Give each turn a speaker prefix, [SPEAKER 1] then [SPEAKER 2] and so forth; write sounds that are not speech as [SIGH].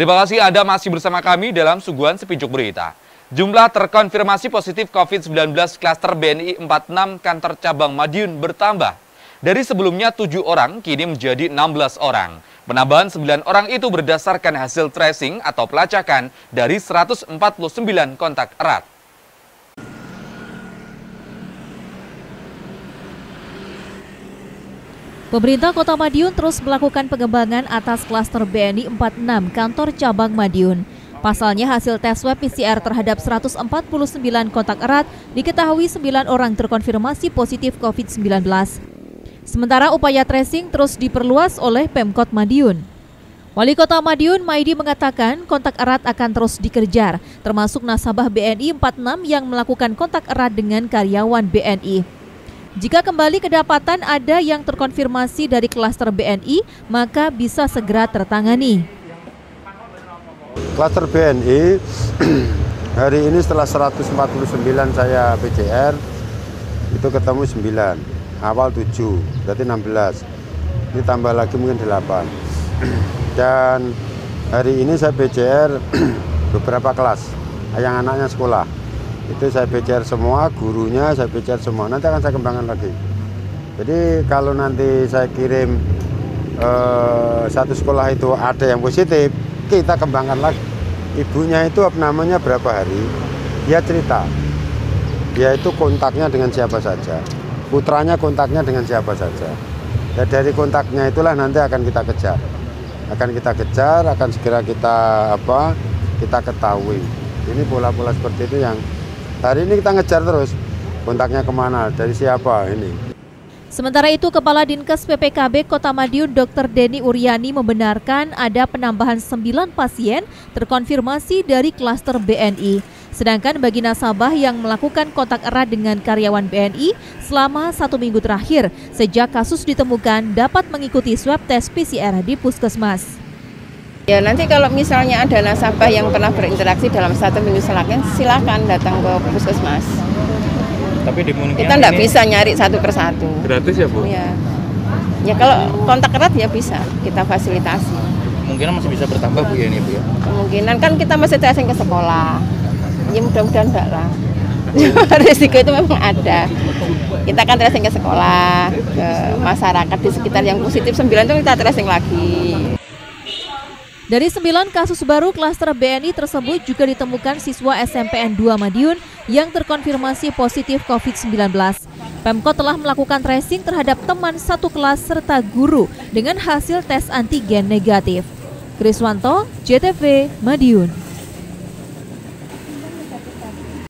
[SPEAKER 1] Terima kasih Anda masih bersama kami dalam suguhan Sepijuk Berita. Jumlah terkonfirmasi positif COVID-19 klaster BNI 46 kantor cabang Madiun bertambah. Dari sebelumnya 7 orang, kini menjadi 16 orang. Penambahan 9 orang itu berdasarkan hasil tracing atau pelacakan dari 149 kontak erat.
[SPEAKER 2] Pemerintah Kota Madiun terus melakukan pengembangan atas klaster BNI 46 kantor cabang Madiun. Pasalnya hasil tes swab PCR terhadap 149 kontak erat diketahui 9 orang terkonfirmasi positif COVID-19. Sementara upaya tracing terus diperluas oleh Pemkot Madiun. Wali Kota Madiun Maidi mengatakan kontak erat akan terus dikejar, termasuk nasabah BNI 46 yang melakukan kontak erat dengan karyawan BNI. Jika kembali kedapatan ada yang terkonfirmasi dari klaster BNI, maka bisa segera tertangani.
[SPEAKER 3] Klaster BNI [CLEARS THROAT] hari ini setelah 149 saya PCR itu ketemu 9, awal 7, berarti 16. Ini tambah lagi mungkin 8. [CLEARS THROAT] Dan hari ini saya PCR [CLEARS THROAT] beberapa kelas yang anaknya sekolah itu saya PCR semua gurunya saya PCR semua. Nanti akan saya kembangkan lagi. Jadi kalau nanti saya kirim eh, satu sekolah itu ada yang positif kita kembangkan lagi. Ibunya itu namanya berapa hari? Dia cerita. Dia itu kontaknya dengan siapa saja. Putranya kontaknya dengan siapa saja. Dan dari kontaknya itulah nanti akan kita kejar. Akan kita kejar akan segera kita apa kita ketahui. Ini pola-pola seperti itu yang Hari ini kita ngejar terus kontaknya ke mana, dari siapa ini.
[SPEAKER 2] Sementara itu, Kepala Dinkes PPKB Kota Madiun Dr. Denny Uryani membenarkan ada penambahan 9 pasien terkonfirmasi dari klaster BNI. Sedangkan bagi nasabah yang melakukan kontak erat dengan karyawan BNI selama satu minggu terakhir sejak kasus ditemukan dapat mengikuti swab tes PCR di puskesmas.
[SPEAKER 4] Ya nanti kalau misalnya ada nasabah yang pernah berinteraksi dalam satu minggu selanjutnya silakan datang ke puskesmas.
[SPEAKER 1] Tapi dimungkinkan
[SPEAKER 4] kita tidak bisa nyari satu persatu.
[SPEAKER 1] Gratis ya bu?
[SPEAKER 4] Ya. Ya kalau kontak erat ya bisa kita fasilitasi.
[SPEAKER 1] Kemungkinan masih bisa bertambah bu ya ini bu ya?
[SPEAKER 4] Kemungkinan kan kita masih tracing ke sekolah. Ya mudah-mudahan enggak lah. [LAUGHS] Risiko itu memang ada. Kita kan tracing ke sekolah, ke masyarakat di sekitar yang positif 9 itu kita tracing lagi.
[SPEAKER 2] Dari sembilan kasus baru klaster BNI tersebut juga ditemukan siswa SMPN 2 Madiun yang terkonfirmasi positif COVID-19. Pemkot telah melakukan tracing terhadap teman satu kelas serta guru dengan hasil tes antigen negatif. Kriswanto, JTV, Madiun.